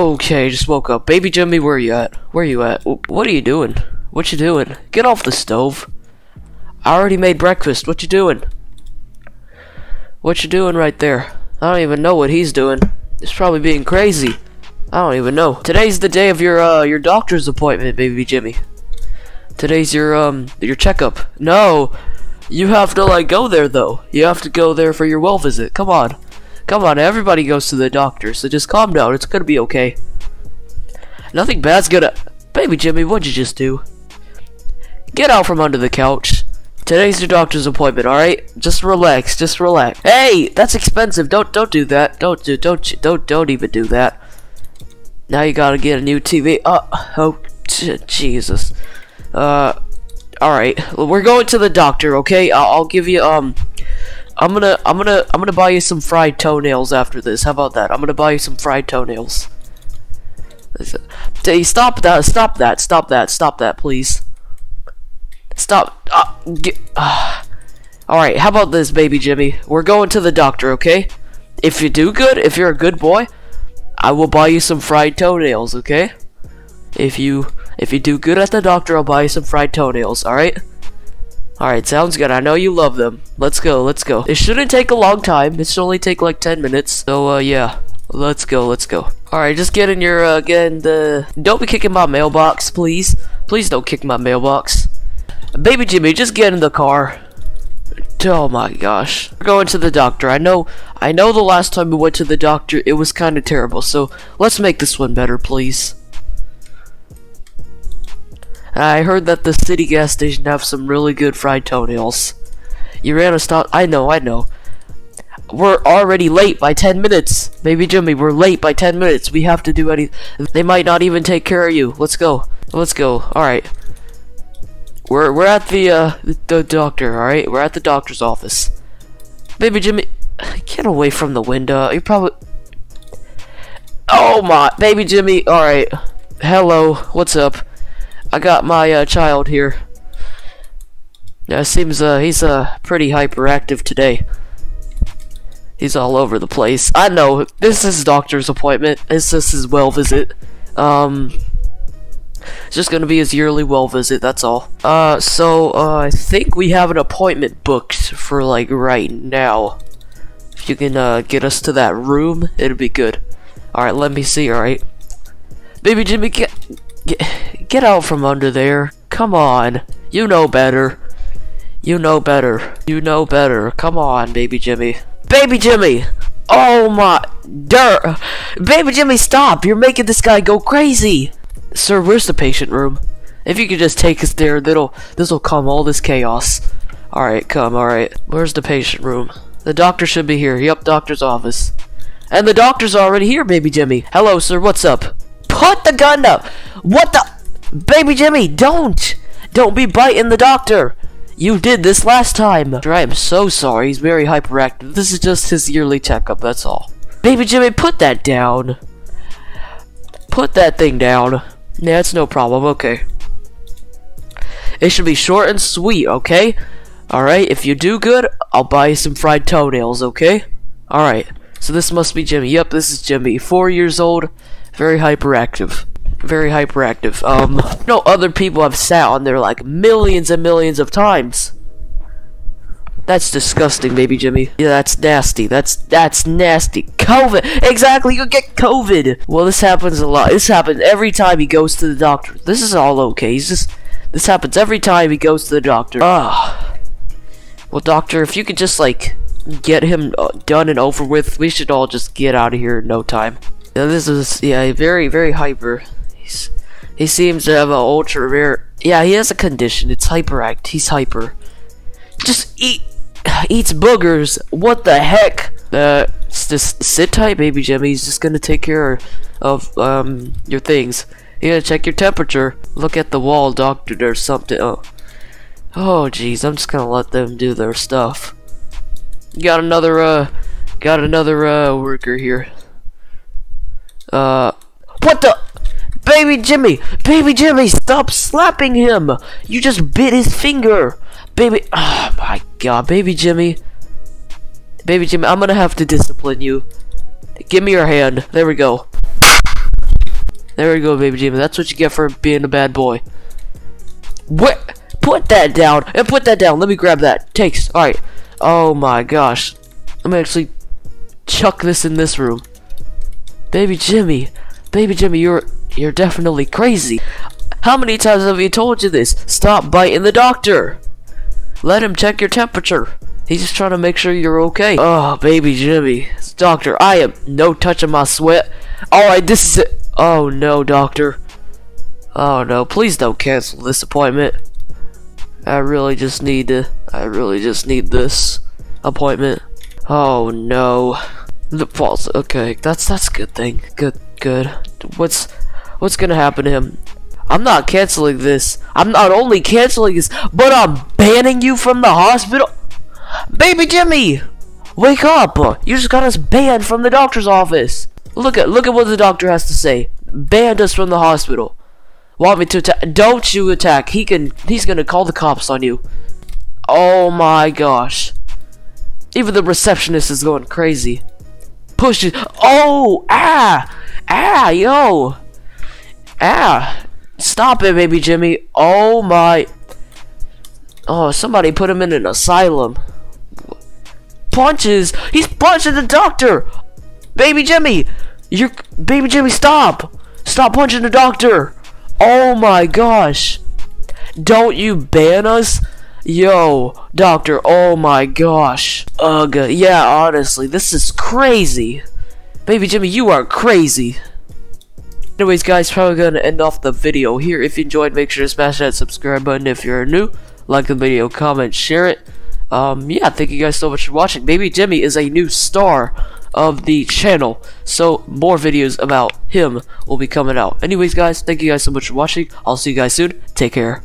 Okay, just woke up. Baby Jimmy, where you at? Where you at? What are you doing? What you doing? Get off the stove. I already made breakfast. What you doing? What you doing right there? I don't even know what he's doing. He's probably being crazy. I don't even know. Today's the day of your uh your doctor's appointment, baby Jimmy. Today's your um your checkup. No, you have to like go there though. You have to go there for your well visit. Come on. Come on, everybody goes to the doctor, so just calm down. It's gonna be okay. Nothing bad's gonna. Baby Jimmy, what'd you just do? Get out from under the couch. Today's your doctor's appointment, alright? Just relax, just relax. Hey, that's expensive. Don't don't do that. Don't do don't don't don't even do that. Now you gotta get a new TV. Uh, oh, Jesus. Uh, alright. We're going to the doctor, okay? I'll, I'll give you, um, I'm gonna, I'm gonna, I'm gonna buy you some fried toenails after this. How about that? I'm gonna buy you some fried toenails. Hey, stop that! Stop that! Stop that! Stop that, please. Stop. Uh, uh. All right. How about this, baby Jimmy? We're going to the doctor, okay? If you do good, if you're a good boy, I will buy you some fried toenails, okay? If you, if you do good at the doctor, I'll buy you some fried toenails. All right? Alright, sounds good. I know you love them. Let's go, let's go. It shouldn't take a long time. It should only take like 10 minutes. So, uh, yeah. Let's go, let's go. Alright, just get in your, uh, get in the... Don't be kicking my mailbox, please. Please don't kick my mailbox. Baby Jimmy, just get in the car. Oh my gosh. We're going to the doctor. I know, I know the last time we went to the doctor, it was kind of terrible. So, let's make this one better, please. I heard that the city gas station have some really good fried toenails. You ran a stop. I know, I know. We're already late by 10 minutes. Baby Jimmy, we're late by 10 minutes. We have to do any. They might not even take care of you. Let's go. Let's go. Alright. We're, we're at the, uh, the doctor, alright? We're at the doctor's office. Baby Jimmy, get away from the window. You probably. Oh my. Baby Jimmy, alright. Hello. What's up? I got my uh, child here. Yeah, seems uh, he's uh, pretty hyperactive today. He's all over the place. I know, this is doctor's appointment. This is his well visit. Um, it's just gonna be his yearly well visit, that's all. Uh, so, uh, I think we have an appointment booked for, like, right now. If you can, uh, get us to that room, it'd be good. Alright, let me see, alright? Baby Jimmy, get, get, get out from under there. Come on. You know better. You know better. You know better. Come on, baby Jimmy. Baby Jimmy! Oh my... Dirt! Baby Jimmy, stop! You're making this guy go crazy! Sir, where's the patient room? If you could just take us there, that'll... This'll calm all this chaos. Alright, come, alright. Where's the patient room? The doctor should be here. Yup, doctor's office. And the doctor's already here, baby Jimmy. Hello, sir, what's up? Put the gun up! What the... Baby Jimmy, don't! Don't be biting the doctor! You did this last time! I am so sorry, he's very hyperactive. This is just his yearly checkup, that's all. Baby Jimmy, put that down! Put that thing down. Yeah, it's no problem, okay. It should be short and sweet, okay? Alright, if you do good, I'll buy you some fried toenails, okay? Alright, so this must be Jimmy. Yep, this is Jimmy. Four years old, very hyperactive very hyperactive. Um, no other people have sat on there like millions and millions of times. That's disgusting, baby Jimmy. Yeah, that's nasty. That's that's nasty. COVID. Exactly, you get COVID. Well, this happens a lot. This happens every time he goes to the doctor. This is all okay. He's just. This happens every time he goes to the doctor. Ah. Well, doctor, if you could just like get him uh, done and over with, we should all just get out of here in no time. Yeah, this is yeah very very hyper. He seems to have an ultra rare. Yeah, he has a condition. It's hyperact. He's hyper. Just eat eats boogers. What the heck? Uh, just sit tight, baby Jimmy. He's just gonna take care of um your things. You gotta check your temperature. Look at the wall, doctor. There's something. Oh, oh, jeez. I'm just gonna let them do their stuff. Got another uh, got another uh worker here. Uh, what the? Baby Jimmy! Baby Jimmy, stop slapping him! You just bit his finger! Baby, oh my god, Baby Jimmy. Baby Jimmy, I'm gonna have to discipline you. Give me your hand. There we go. There we go, baby Jimmy. That's what you get for being a bad boy. What? Put that down and put that down. Let me grab that. Takes. All right. Oh my gosh. Let me actually chuck this in this room. Baby Jimmy, baby Jimmy, you're you're definitely crazy. How many times have we told you this? Stop biting the doctor. Let him check your temperature. He's just trying to make sure you're okay. Oh, baby Jimmy. Doctor, I am no touching my sweat. Alright, this is it. Oh no, doctor. Oh no, please don't cancel this appointment. I really just need to, I really just need this appointment. Oh no. The false, okay, that's, that's a good thing. Good, good. What's, what's gonna happen to him? I'm not canceling this. I'm not only canceling this, but I'm banning you from the hospital. Baby Jimmy! Wake up! You just got us banned from the doctor's office. Look at look at what the doctor has to say. Banned us from the hospital. Want me to attack? Don't you attack. He can he's gonna call the cops on you. Oh my gosh. Even the receptionist is going crazy. Push it. Oh! Ah! Ah, yo! Ah! Stop it, baby Jimmy. Oh my. Oh, somebody put him in an asylum. Punches! He's punching the doctor! Baby Jimmy! You're. Baby Jimmy, stop! Stop punching the doctor! Oh my gosh! Don't you ban us? Yo, doctor, oh my gosh. Ugh, yeah, honestly, this is crazy. Baby Jimmy, you are crazy. Anyways, guys, probably gonna end off the video here. If you enjoyed, make sure to smash that subscribe button if you're new. Like the video, comment, share it. Um, yeah, thank you guys so much for watching. Baby Jimmy is a new star of the channel, so more videos about him will be coming out. Anyways, guys, thank you guys so much for watching. I'll see you guys soon. Take care.